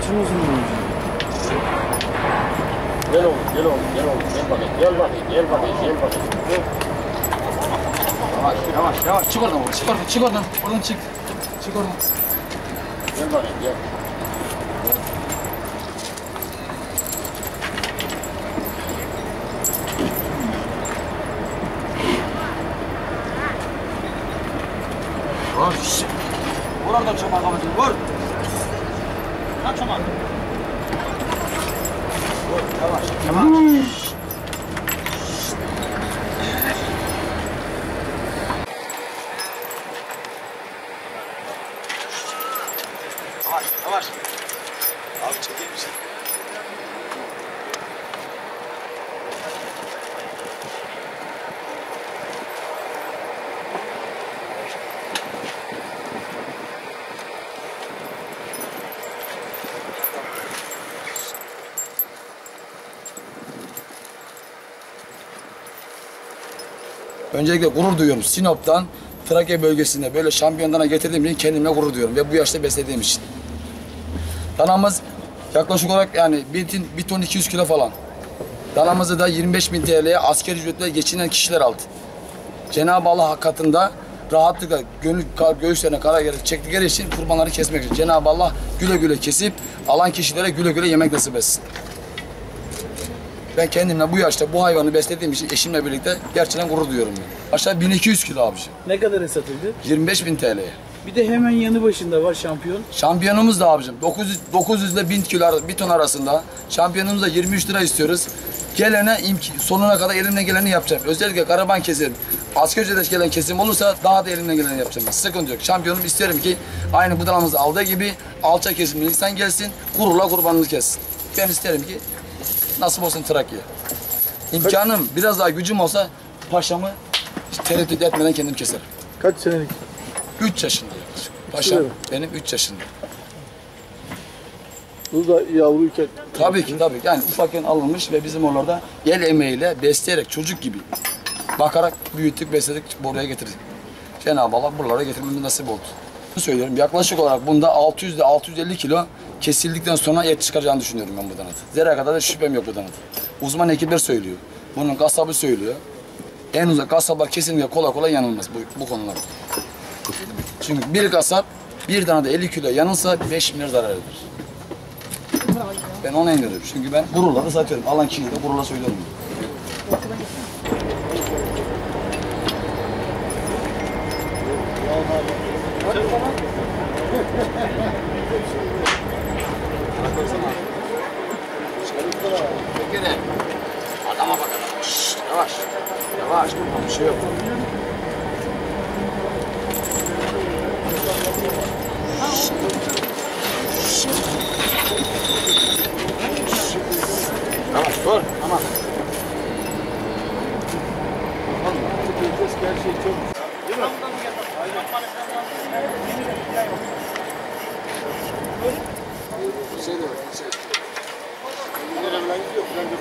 무슨 무슨 열로 열로 열로 찍어 넣어 찍어 넣어 찍어 넣어 얼른 넣어 Vur oradan çomak kafasını, vur. Kaç çomak. Vur, yavaş, yavaş. Yavaş, yavaş. Abi çekeyim misin? Öncelikle gurur duyuyorum. Sinop'tan Trakya bölgesinde böyle şampiyonlara getirdiğim için kendime gurur duyuyorum ve bu yaşta beslediğim için. Danamız yaklaşık olarak yani bir, tin- bir ton 200 kilo falan. Danamızı da 25 bin TL'ye asker ücretle geçinen kişiler aldı. Cenab-ı Allah hakikatında rahatlıkla gönül, göğüslerine kara gerek çektikleri için kurbanları kesmek için. Cenab-ı Allah güle güle kesip alan kişilere güle güle yemek nasip etsin. Ben kendimle bu yaşta bu hayvanı beslediğim için eşimle birlikte gerçekten gurur duyuyorum. Yani. Aşağı 1200 kilo abiciğim. Ne kadar satıldı? 25 bin TL'ye. Bir de hemen yanı başında var şampiyon. Şampiyonumuz da abicim 900, 900 ile 1000 kilo ar- bir ton arasında. Şampiyonumuz da 23 lira istiyoruz. Gelene sonuna kadar elimden geleni yapacağım. Özellikle karaban kesim, asgari ücretle gelen kesim olursa daha da elimden geleni yapacağım. Sıkıntı yok. Şampiyonum isterim ki aynı budalamızı aldığı gibi alça kesimli insan gelsin, gururla kurbanını kessin. Ben isterim ki nasip olsun Trakya. İmkanım biraz daha gücüm olsa paşamı tereddüt etmeden kendim keserim. Kaç senelik? 3 yaşında yaklaşık. Paşam benim 3 yaşında. Bu da yavruyken. Tabii ki tabii ki. Yani ufakken alınmış ve bizim oralarda el emeğiyle besleyerek çocuk gibi bakarak büyüttük, besledik, buraya getirdik. Cenab-ı Allah buralara getirmemiz nasip oldu. Söylüyorum. Yaklaşık olarak bunda 600 ile 650 kilo kesildikten sonra et çıkacağını düşünüyorum ben bu danada. Zerre kadar da şüphem yok bu danada. Uzman ekipler söylüyor. Bunun kasabı söylüyor. En uzak kasaplar kesinlikle kolay kolay yanılmaz bu, bu konularda. Çünkü bir kasap bir tane de 50 kilo yanılsa 5 milyar zarar eder. Ben ona inanıyorum. Çünkü ben gururla satıyorum. Alan kişiye de gururla söylüyorum. Gene. Adama bak adama. Şşş, yavaş. Yavaş. Burada bir şey yok. Yavaş dur. Tamam. Her şey çok Şey de var. Señora Blanco, Blanco,